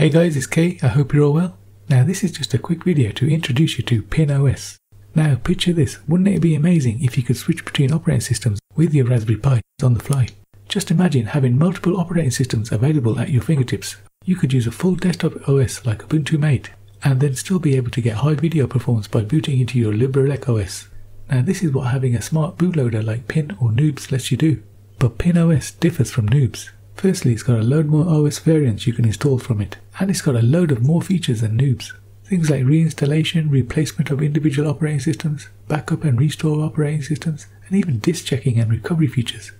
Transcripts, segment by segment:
Hey guys, it's Kay. I hope you're all well. Now this is just a quick video to introduce you to PINN OS. Now picture this, wouldn't it be amazing if you could switch between operating systems with your Raspberry Pi on the fly? Just imagine having multiple operating systems available at your fingertips. You could use a full desktop OS like Ubuntu Mate and then still be able to get high video performance by booting into your LibreELEC OS. Now this is what having a smart bootloader like PINN or Noobs lets you do. But PINN OS differs from Noobs. Firstly, it's got a load more OS variants you can install from it, and it's got a load of more features than Noobs. Things like reinstallation, replacement of individual operating systems, backup and restore operating systems, and even disk checking and recovery features.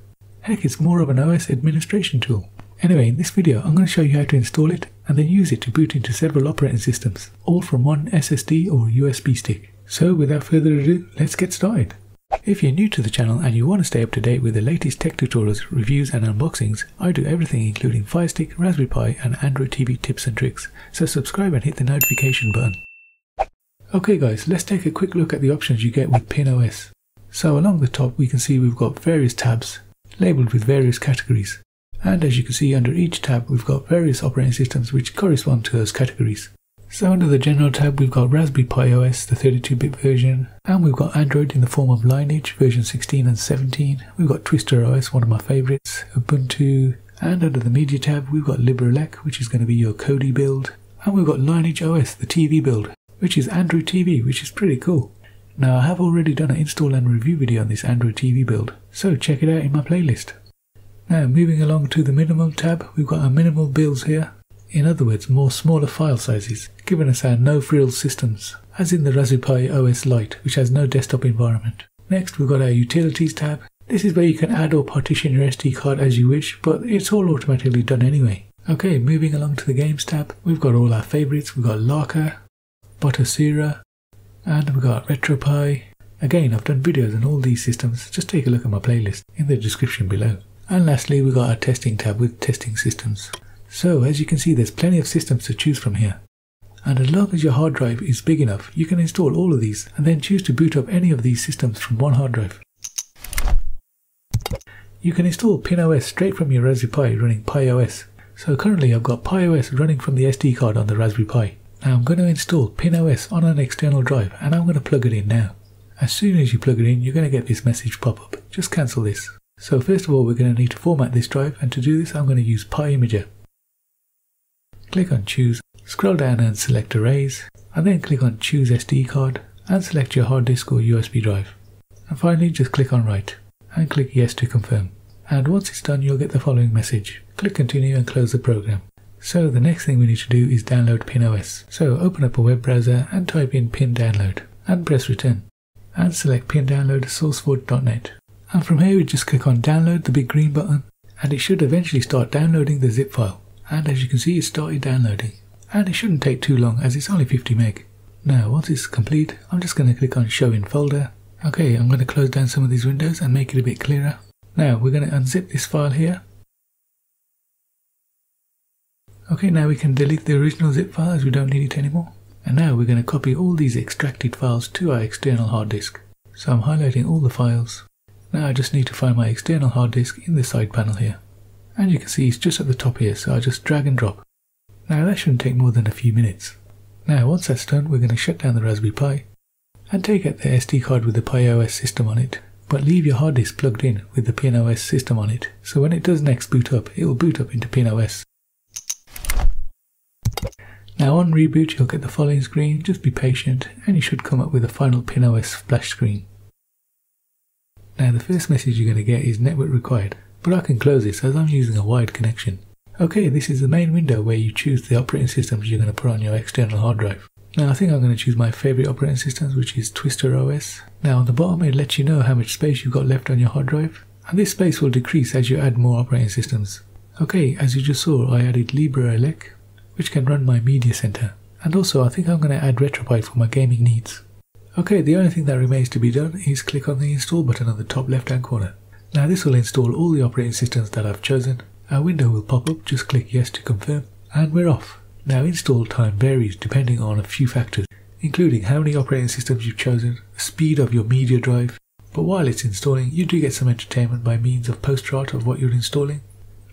Heck, it's more of an OS administration tool. Anyway, in this video, I'm going to show you how to install it and then use it to boot into several operating systems, all from one SSD or USB stick. So without further ado, let's get started. If you're new to the channel and you want to stay up to date with the latest tech tutorials, reviews and unboxings, I do everything including Fire Stick, Raspberry Pi and Android TV tips and tricks, so subscribe and hit the notification button. Okay guys, let's take a quick look at the options you get with PINN OS. So along the top we can see we've got various tabs, labelled with various categories. And as you can see under each tab we've got various operating systems which correspond to those categories. So under the general tab we've got Raspberry Pi OS, the 32-bit version, and we've got Android in the form of Lineage version 16 and 17. We've got Twister OS, one of my favourites, Ubuntu, and under the media tab we've got LibreELEC, which is going to be your Kodi build, and we've got Lineage OS, the TV build, which is Android TV, which is pretty cool. Now I have already done an install and review video on this Android TV build, so check it out in my playlist. Now moving along to the minimal tab, we've got our minimal builds here, in other words, more smaller file sizes, giving us our no-frills systems, as in the Raspberry Pi OS Lite, which has no desktop environment. Next, we've got our Utilities tab. This is where you can add or partition your SD card as you wish, but it's all automatically done anyway. Okay, moving along to the Games tab, we've got all our favourites. We've got Lakka, Batocera, and we've got RetroPie. Again, I've done videos on all these systems, just take a look at my playlist in the description below. And lastly, we've got our testing tab with testing systems. So as you can see there's plenty of systems to choose from here. And as long as your hard drive is big enough, you can install all of these and then choose to boot up any of these systems from one hard drive. You can install PINN OS straight from your Raspberry Pi running PiOS. So currently I've got PiOS running from the SD card on the Raspberry Pi. Now I'm going to install PINN OS on an external drive and I'm going to plug it in now. As soon as you plug it in, you're going to get this message pop up. Just cancel this. So first of all, we're going to need to format this drive and to do this, I'm going to use PiImager. Click on Choose, scroll down and select Erase, and then click on Choose SD card and select your hard disk or USB drive. And finally just click on Write and click Yes to confirm. And once it's done you'll get the following message. Click Continue and close the program. So the next thing we need to do is download PINN OS. So open up a web browser and type in pin download and press return. And select pin download sourceforge.net. And from here we just click on download the big green button and it should eventually start downloading the zip file and as you can see it started downloading and it shouldn't take too long as it's only 50 meg. Now once it's complete I'm just going to click on show in folder. Okay I'm going to close down some of these windows and make it a bit clearer. Now we're going to unzip this file here. Okay now we can delete the original zip file as we don't need it anymore. And now we're going to copy all these extracted files to our external hard disk. So I'm highlighting all the files. Now I just need to find my external hard disk in the side panel here and you can see it's just at the top here so I just drag and drop. Now that shouldn't take more than a few minutes. Now once that's done we're going to shut down the Raspberry Pi and take out the SD card with the PiOS system on it but leave your hard disk plugged in with the PINN OS system on it so when it does next boot up it will boot up into PINN OS. Now on reboot you'll get the following screen, just be patient and you should come up with a final PINN OS splash screen. Now the first message you're going to get is network required but I can close this as I'm using a wired connection. Okay, this is the main window where you choose the operating systems you're going to put on your external hard drive. Now I think I'm going to choose my favorite operating systems which is Twister OS. Now on the bottom it lets you know how much space you've got left on your hard drive and this space will decrease as you add more operating systems. Okay, as you just saw I added LibreELEC which can run my media center and also I think I'm going to add RetroPie for my gaming needs. Okay, the only thing that remains to be done is click on the install button on the top left hand corner. Now this will install all the operating systems that I've chosen. A window will pop up, just click yes to confirm, and we're off. Now install time varies depending on a few factors, including how many operating systems you've chosen, the speed of your media drive, but while it's installing, you do get some entertainment by means of poster art of what you're installing.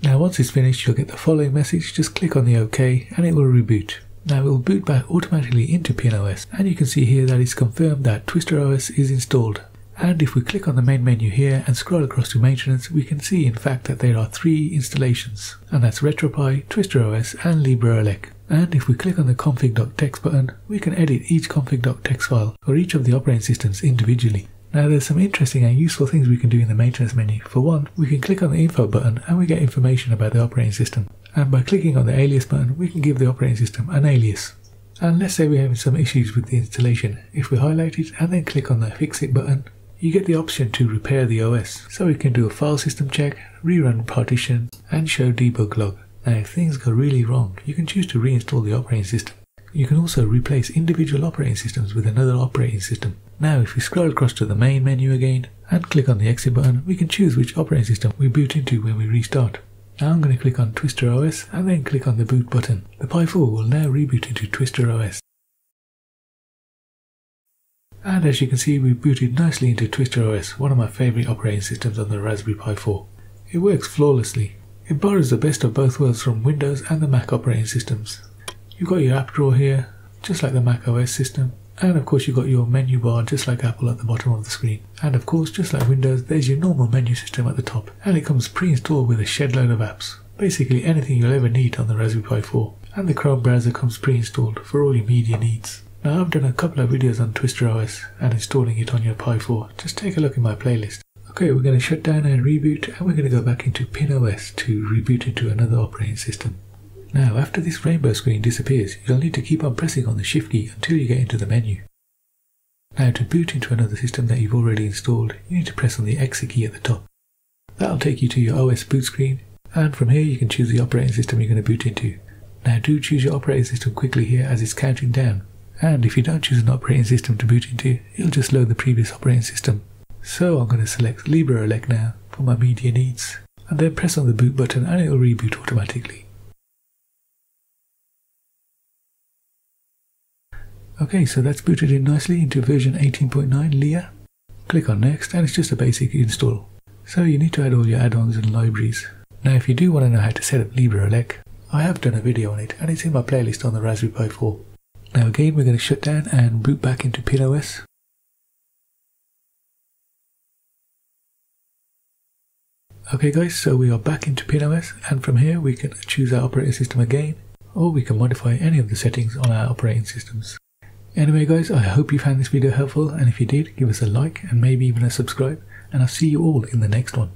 Now once it's finished you'll get the following message, just click on the OK and it will reboot. Now it will boot back automatically into PINN OS and you can see here that it's confirmed that TwisterOS is installed. And if we click on the main menu here and scroll across to maintenance, we can see in fact that there are three installations, and that's RetroPie, TwisterOS and LibreElec. And if we click on the config.txt button, we can edit each config.txt file for each of the operating systems individually. Now there's some interesting and useful things we can do in the maintenance menu. For one, we can click on the info button and we get information about the operating system. And by clicking on the alias button, we can give the operating system an alias. And let's say we're having some issues with the installation. If we highlight it and then click on the fix it button, you get the option to repair the OS. So we can do a file system check, rerun partition, and show debug log. Now if things go really wrong, you can choose to reinstall the operating system. You can also replace individual operating systems with another operating system. Now if we scroll across to the main menu again and click on the exit button, we can choose which operating system we boot into when we restart. Now I'm going to click on Twister OS and then click on the boot button. The Pi 4 will now reboot into Twister OS. And as you can see, we've booted nicely into Twister OS, one of my favourite operating systems on the Raspberry Pi 4. It works flawlessly. It borrows the best of both worlds from Windows and the Mac operating systems. You've got your app drawer here, just like the Mac OS system, and of course you've got your menu bar just like Apple at the bottom of the screen. And of course, just like Windows, there's your normal menu system at the top, and it comes pre-installed with a shed load of apps. Basically anything you'll ever need on the Raspberry Pi 4. And the Chrome browser comes pre-installed for all your media needs. Now I've done a couple of videos on Twister OS and installing it on your Pi 4. Just take a look in my playlist. Okay, we're going to shut down and reboot and we're going to go back into PINN OS to reboot into another operating system. Now after this rainbow screen disappears, you'll need to keep on pressing on the shift key until you get into the menu. Now to boot into another system that you've already installed, you need to press on the exit key at the top. That'll take you to your OS boot screen and from here you can choose the operating system you're going to boot into. Now do choose your operating system quickly here as it's counting down and if you don't choose an operating system to boot into, it'll just load the previous operating system. So I'm going to select LibreElec now for my media needs, and then press on the boot button and it'll reboot automatically. Okay, so that's booted in nicely into version 18.9 Leia. Click on next and it's just a basic install. So you need to add all your add-ons and libraries. Now if you do want to know how to set up LibreElec, I have done a video on it and it's in my playlist on the Raspberry Pi 4. Now again we're going to shut down and boot back into PLOS. Okay guys, so we are back into PLOS and from here we can choose our operating system again or we can modify any of the settings on our operating systems. Anyway guys, I hope you found this video helpful and if you did, give us a like and maybe even a subscribe and I'll see you all in the next one.